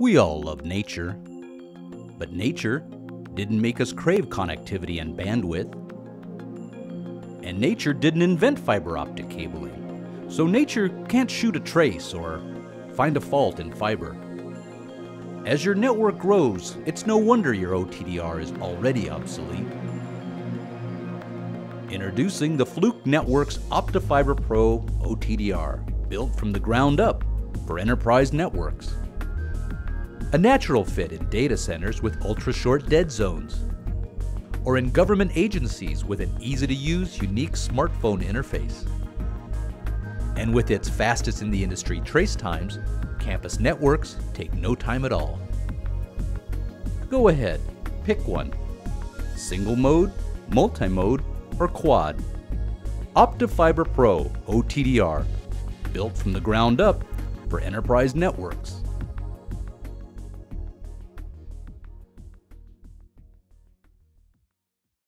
We all love nature, but nature didn't make us crave connectivity and bandwidth. And nature didn't invent fiber optic cabling, so nature can't shoot a trace or find a fault in fiber. As your network grows, it's no wonder your OTDR is already obsolete. Introducing the Fluke Networks OptiFiber Pro OTDR, built from the ground up for enterprise networks. A natural fit in data centers with ultra-short dead zones, or in government agencies with an easy-to-use, unique smartphone interface. And with its fastest in the industry trace times, campus networks take no time at all. Go ahead, pick one. Single mode, multi-mode, or quad. OptiFiber Pro OTDR, built from the ground up for enterprise networks.